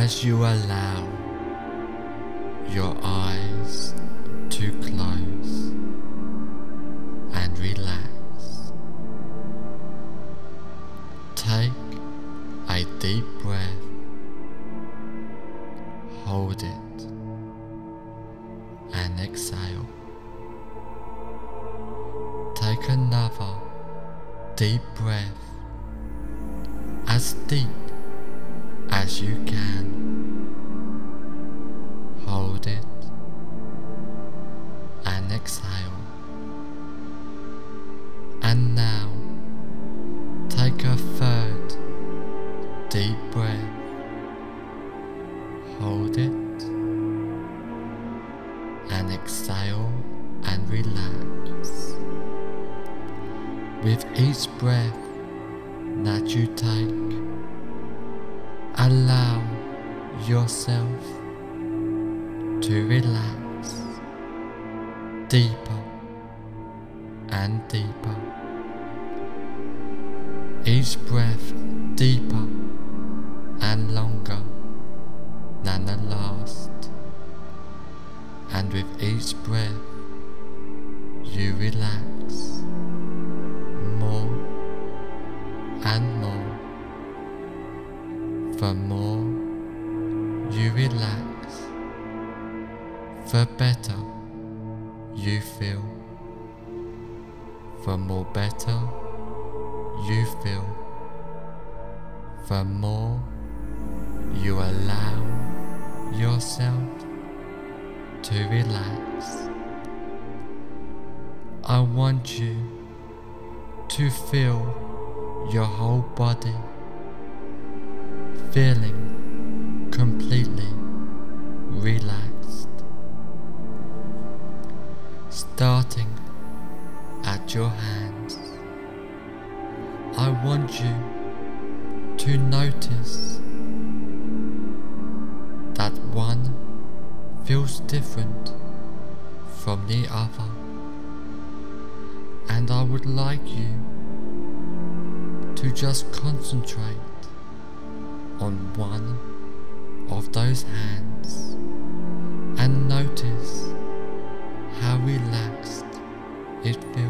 as you allow With each breath that you take, allow yourself to relax deeper and deeper. Each breath deeper and longer than the last. And with each breath, to feel your whole body feeling completely relaxed. Starting at your hands, I want you to notice that one feels different from the other, and I would like you to just concentrate on one of those hands and notice how relaxed it feels.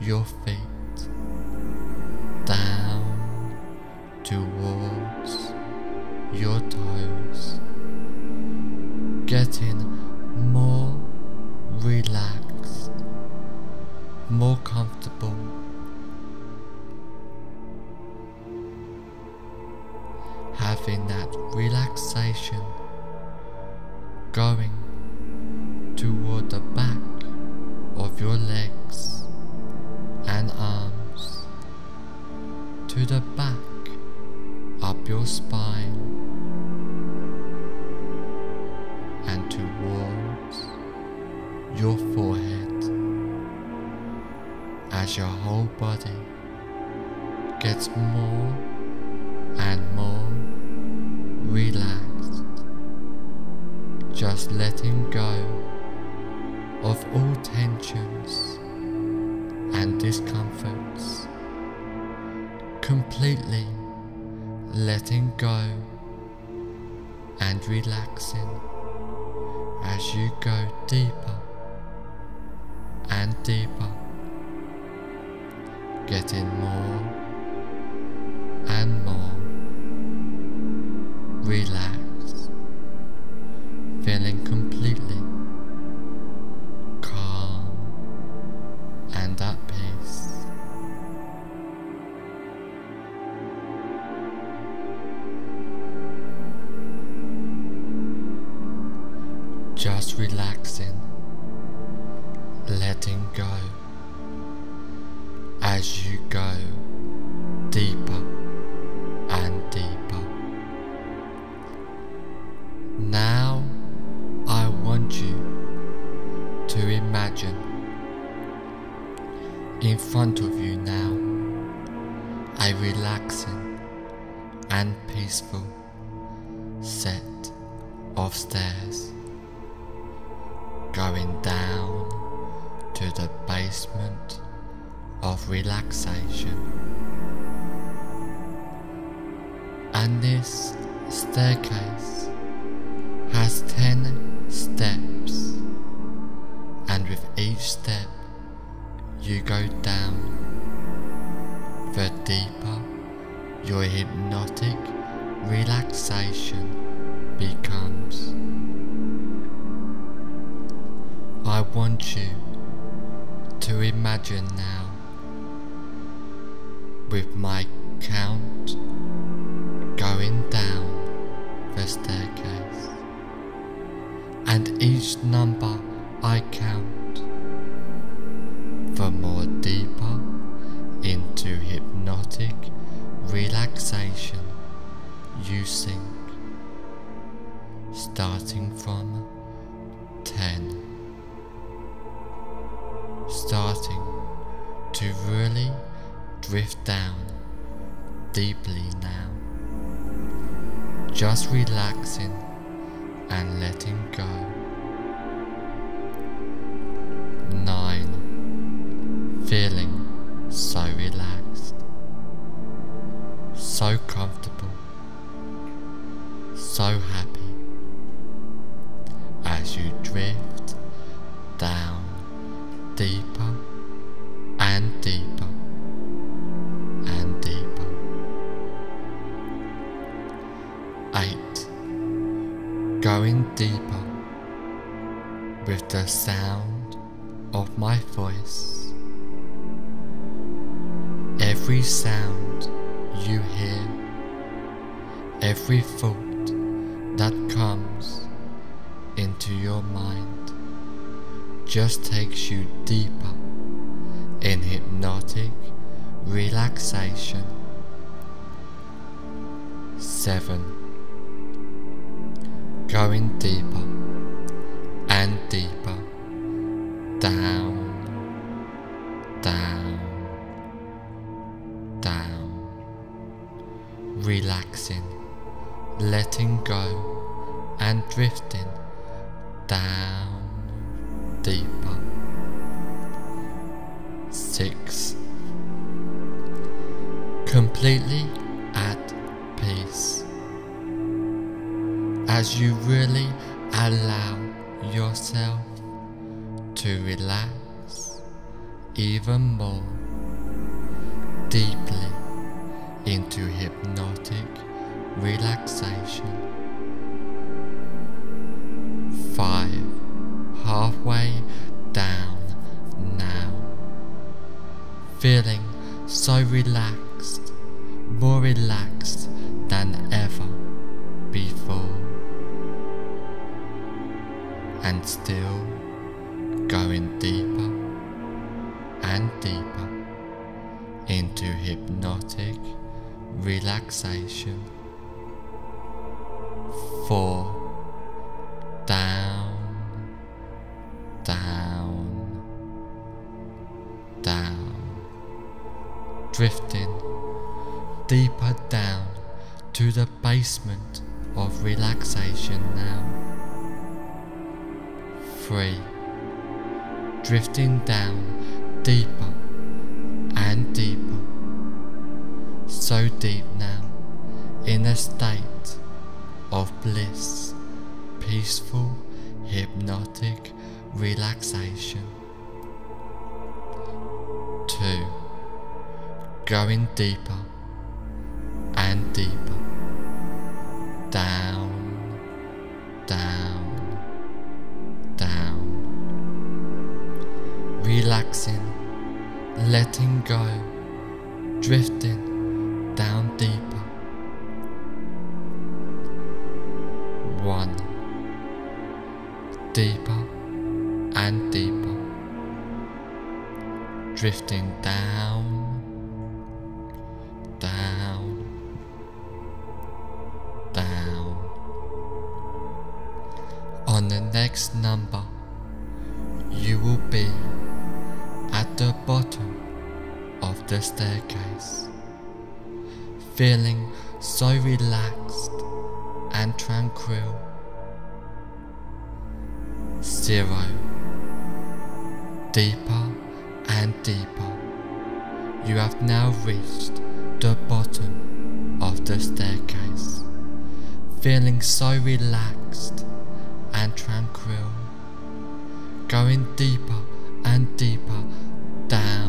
your feet down towards your toes, getting more completely letting go and relaxing as you go deeper and deeper, getting more and more relaxed. want you to imagine now with my relaxation. 7. Going deeper. Villa to the basement of relaxation now. Three. Drifting down deeper and deeper. So deep now in a state of bliss, peaceful, hypnotic relaxation. Two. Going deeper Going deeper and deeper down,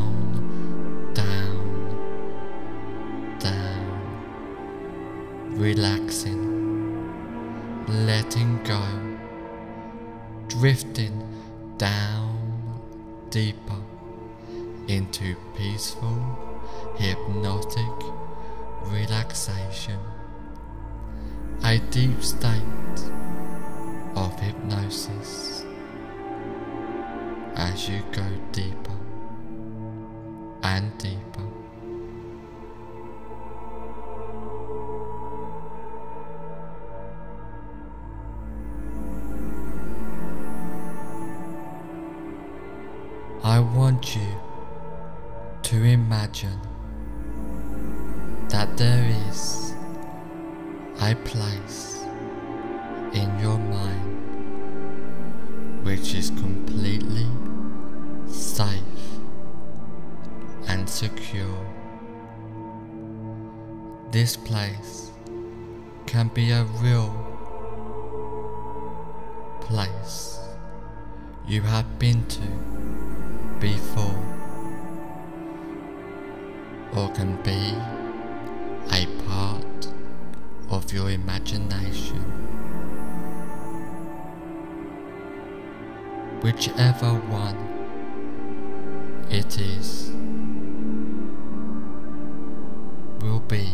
be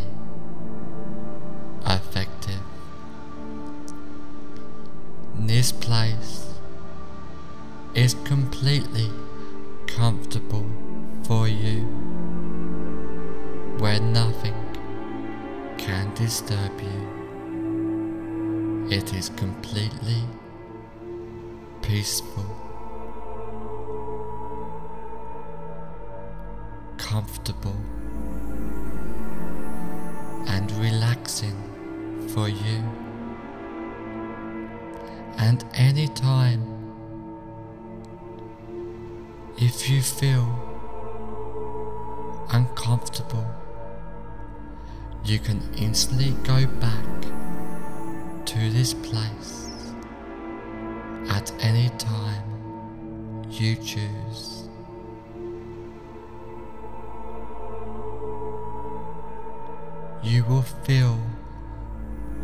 effective. This place is completely comfortable for you where nothing can disturb you. It is completely peaceful, comfortable, relaxing for you. And anytime if you feel uncomfortable, you can instantly go back to this place at any time you choose. you will feel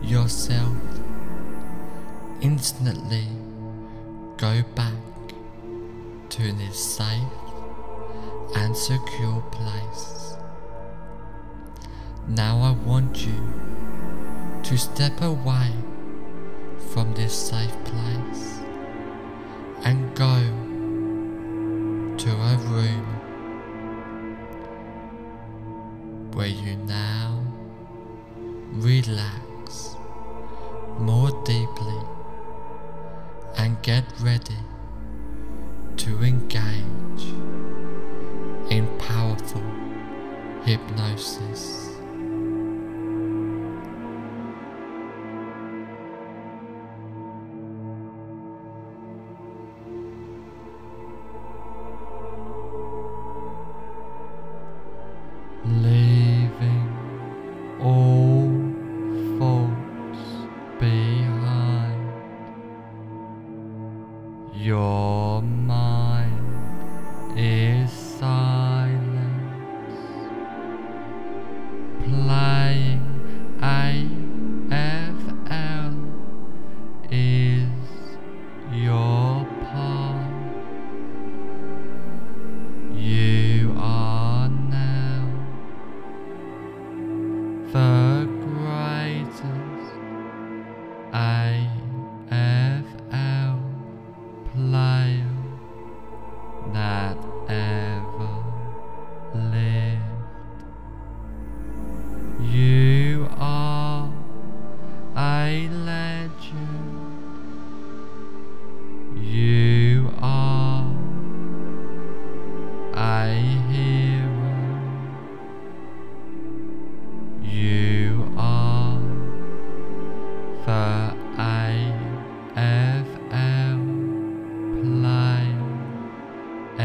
yourself instantly go back to this safe and secure place. Now I want you to step away from this safe place and go to a room where you now relax more deeply and get ready to engage in powerful hypnosis.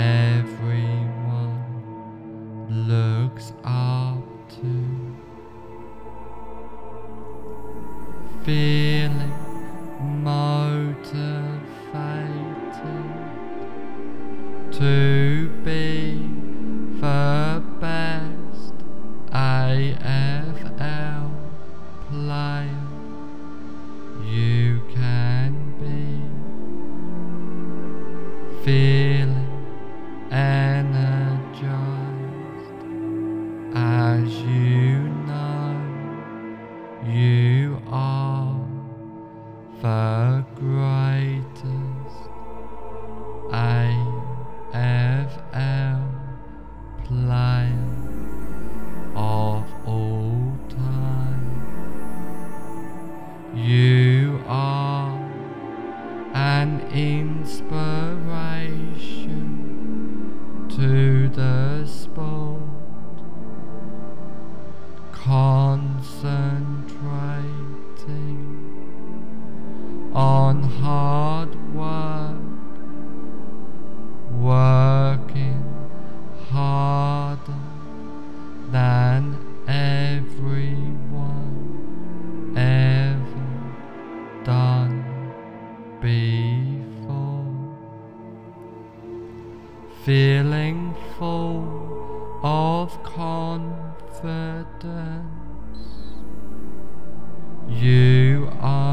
everyone looks up to. Feel You are.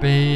Being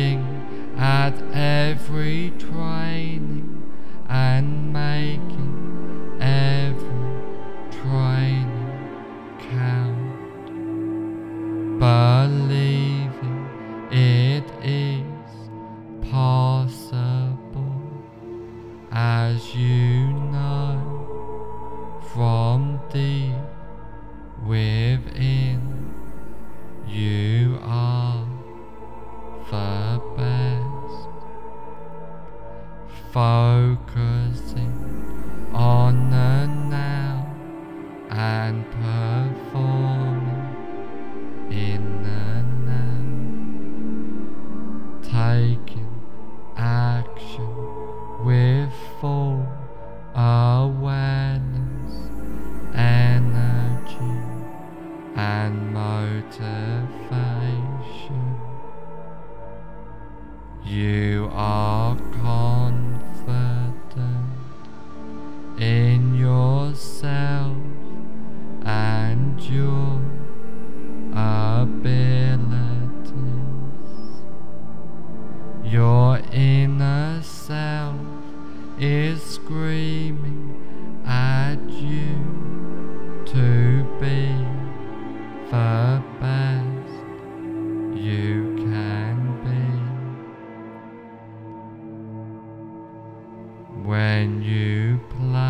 When you play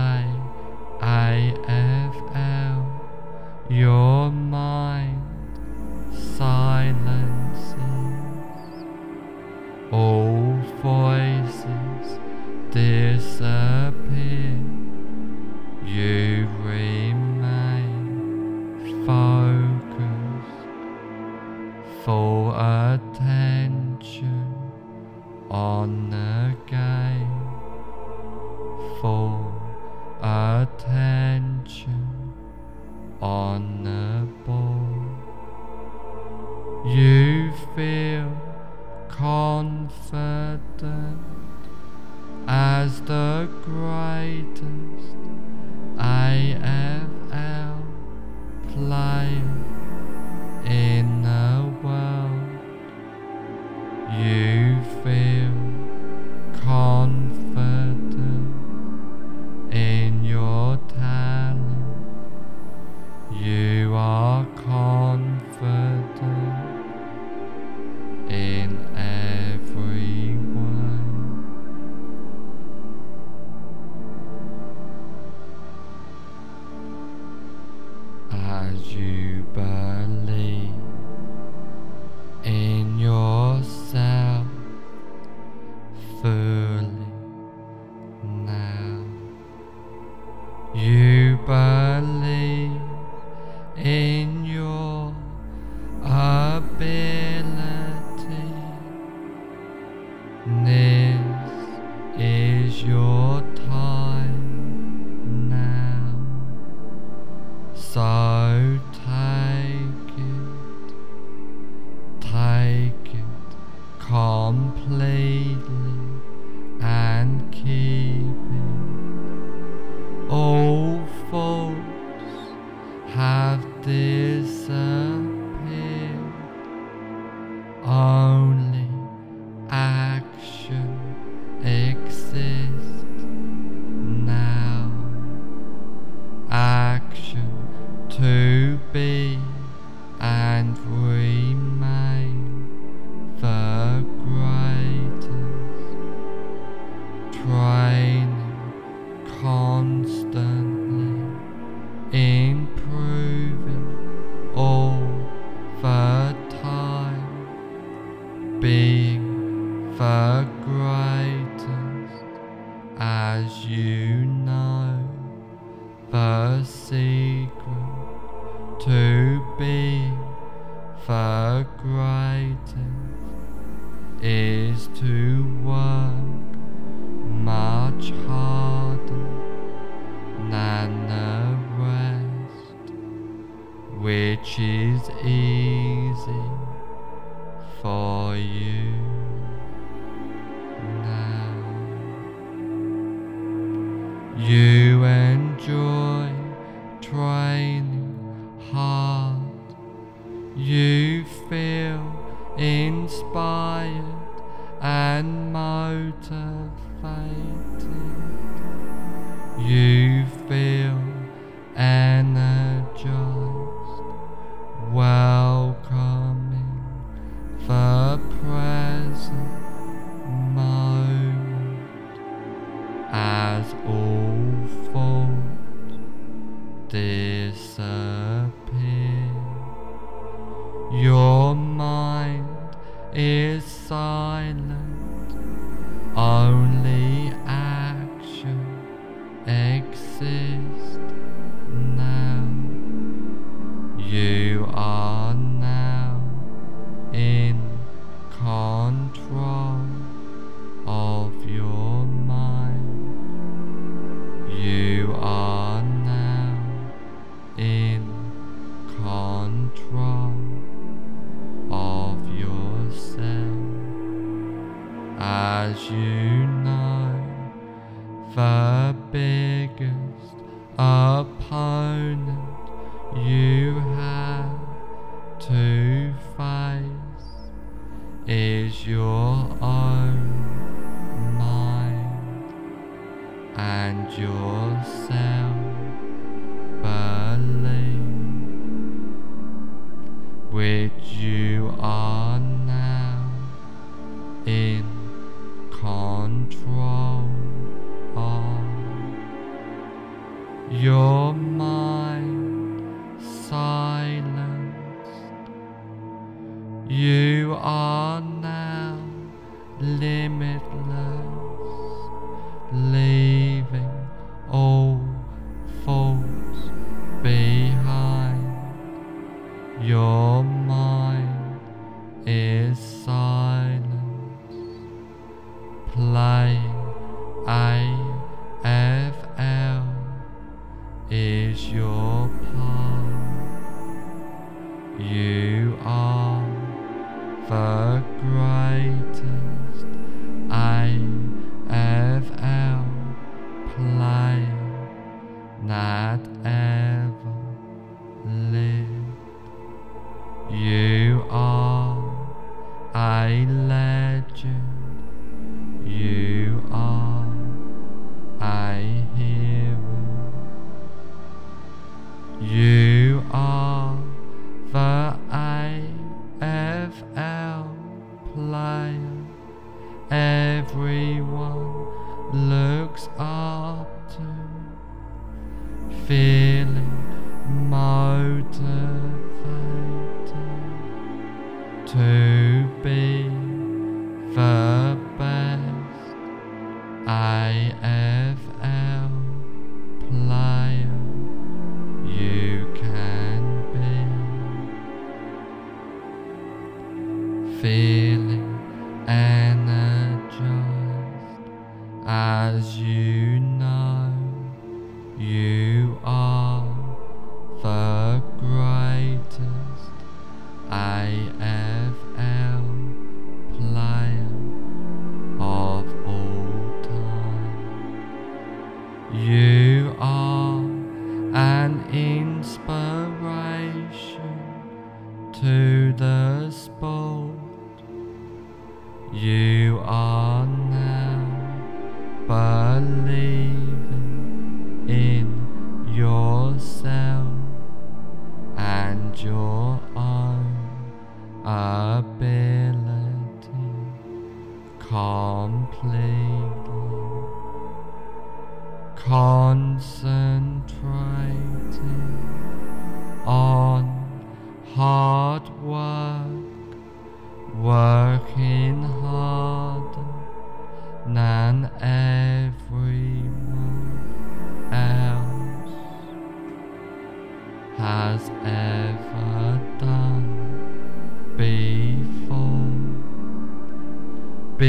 for you and your self belief, which you are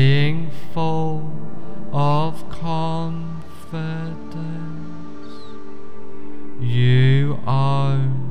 Being full of confidence, you own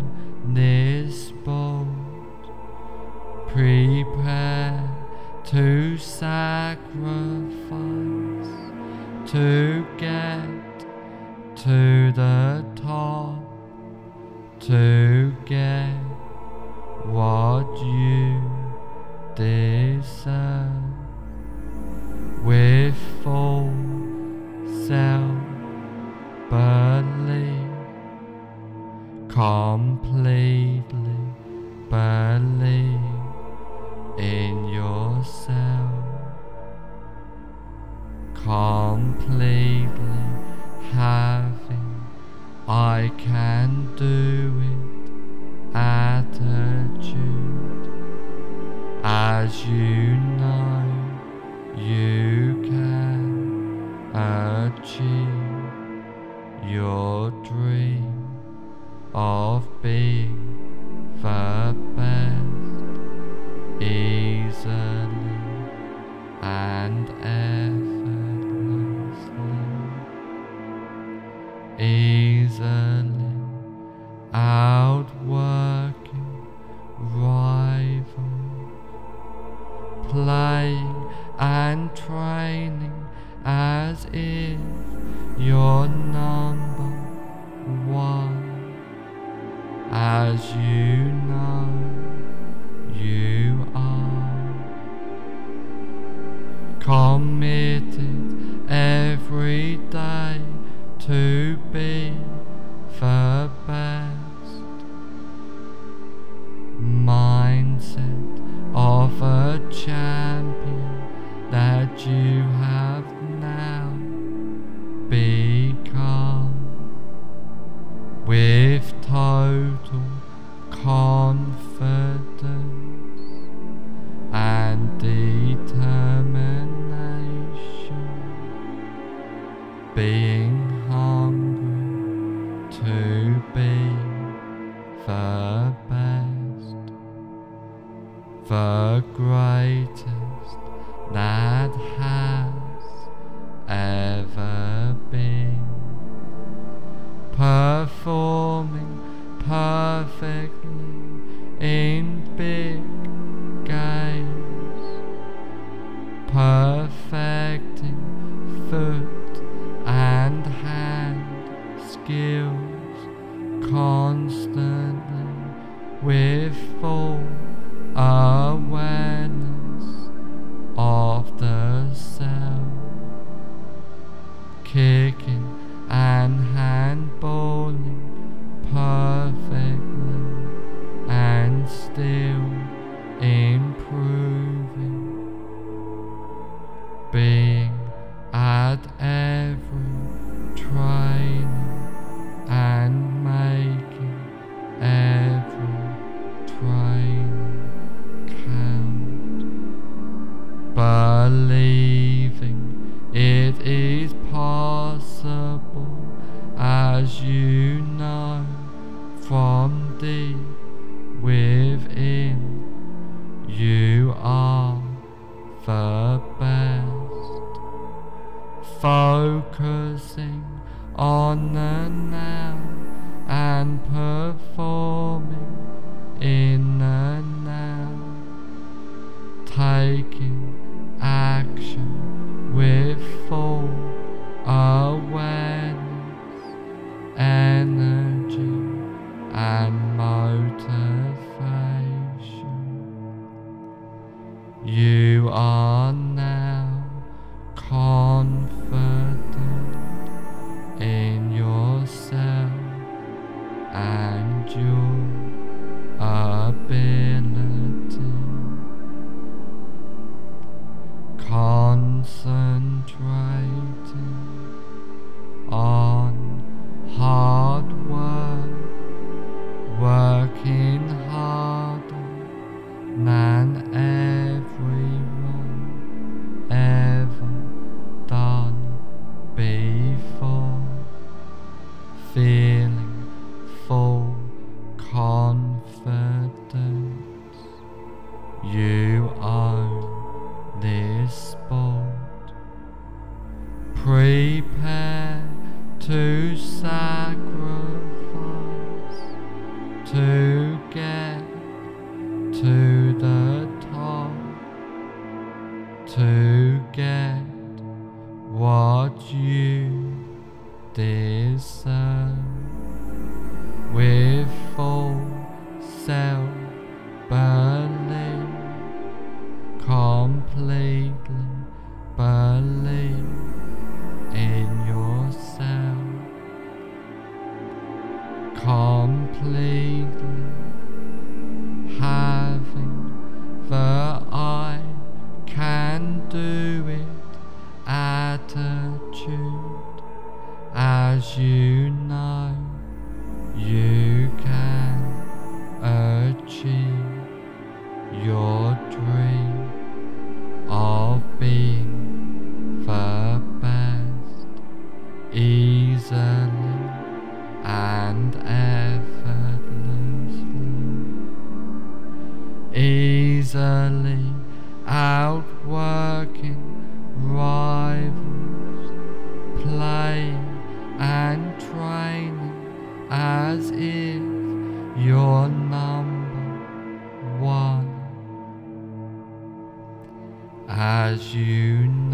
you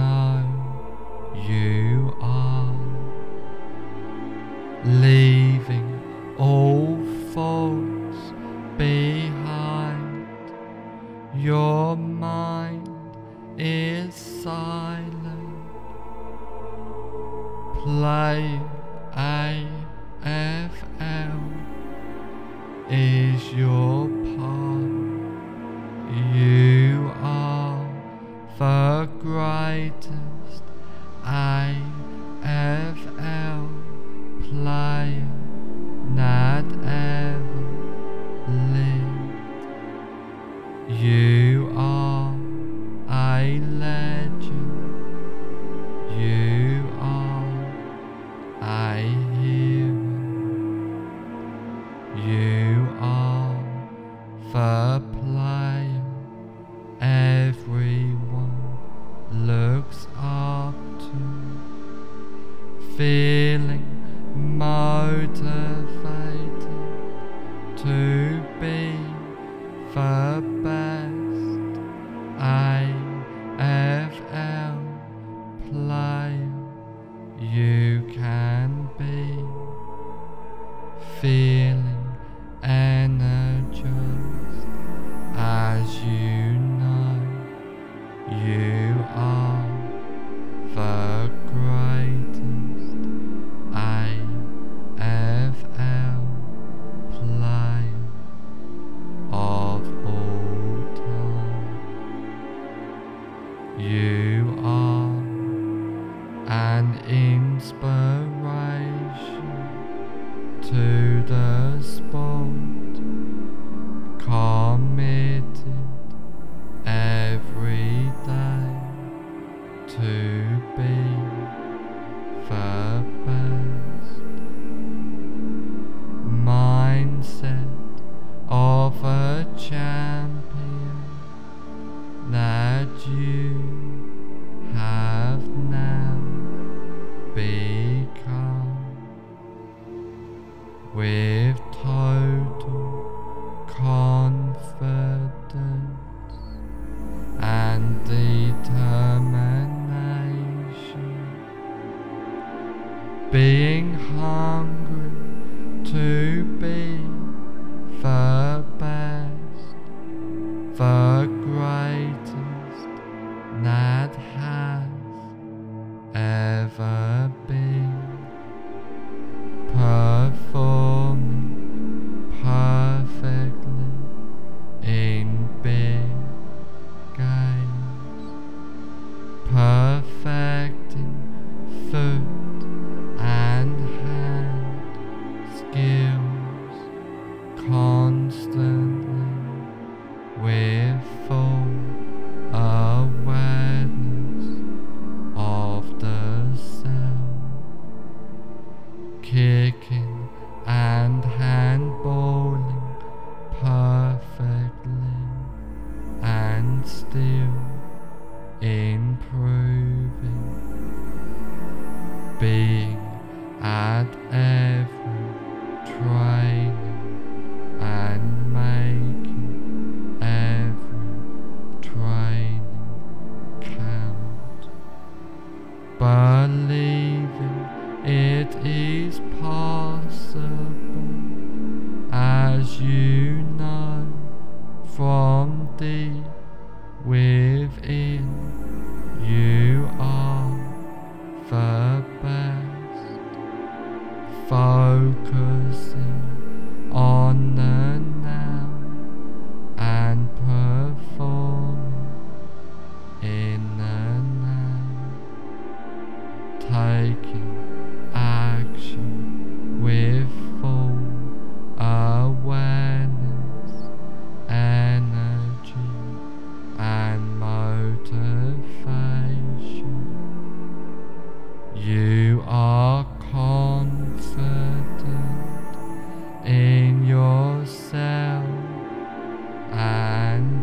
you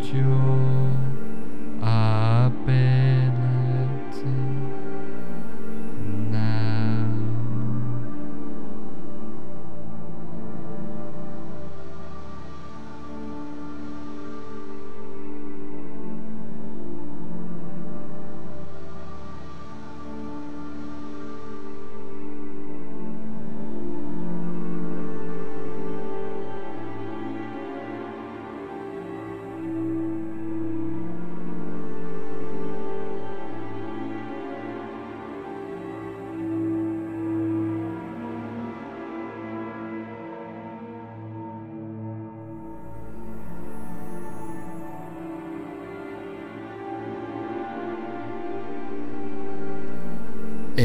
rejoice.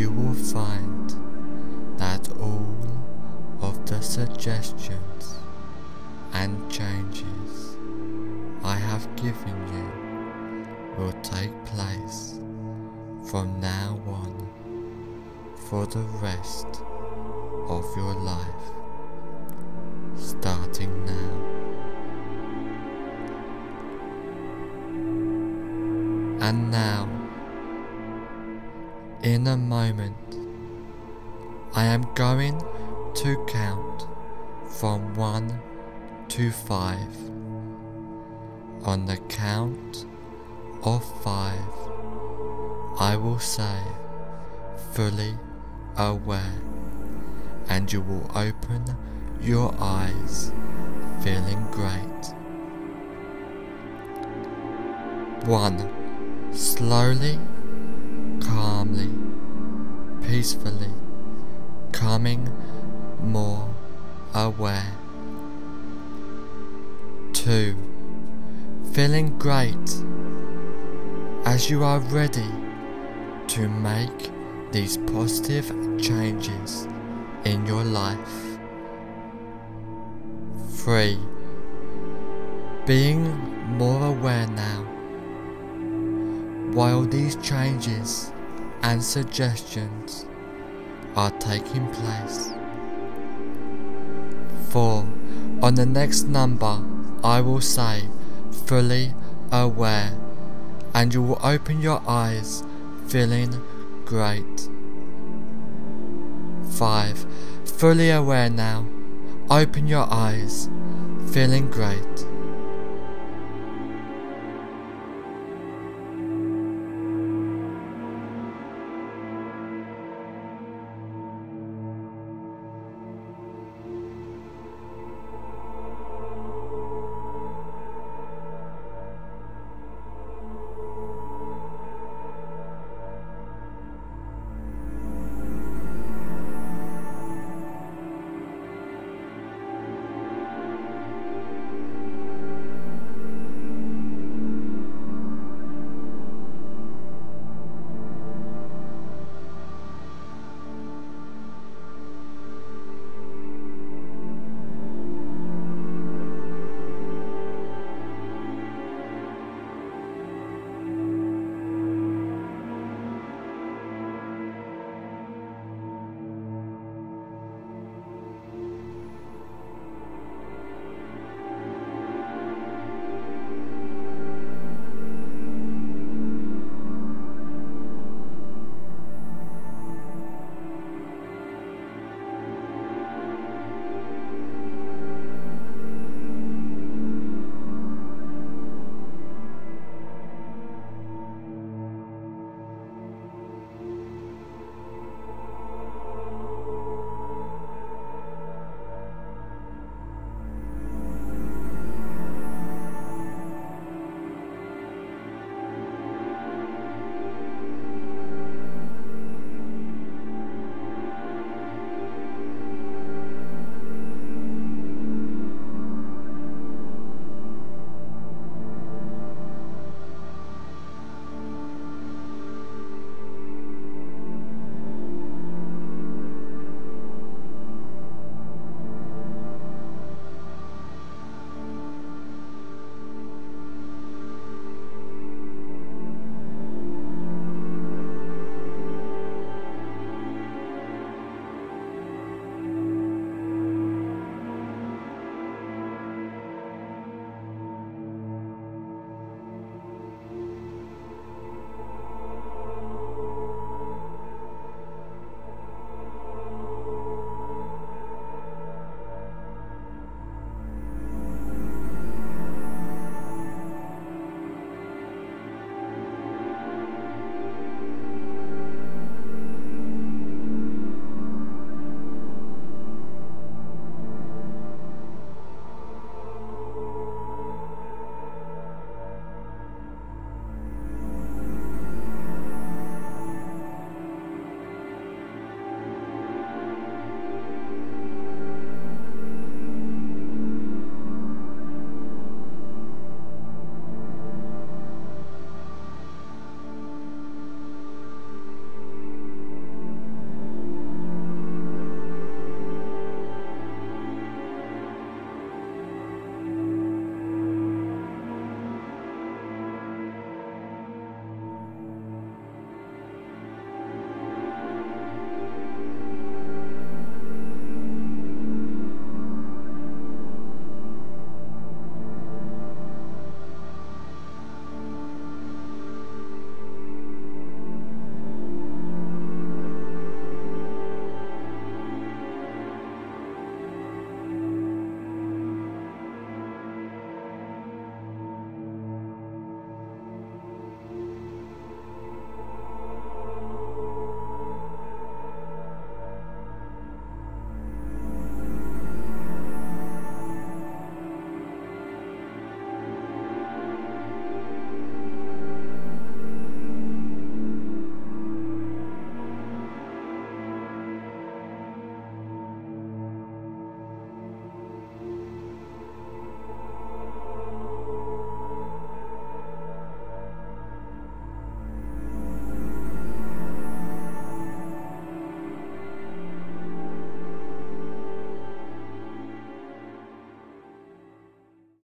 you will find that all of the suggestions and changes I have given you will take place from now on for the rest of your life, starting now. And now, in a moment, I am going to count from 1 to 5. On the count of 5, I will say, fully aware and you will open your eyes feeling great. 1. Slowly, calmly, peacefully, coming more aware. 2. Feeling great as you are ready to make these positive changes in your life. 3. Being more aware now. While these changes and suggestions are taking place. 4. On the next number, I will say, fully aware, and you will open your eyes feeling great. 5. Fully aware now. Open your eyes, feeling great.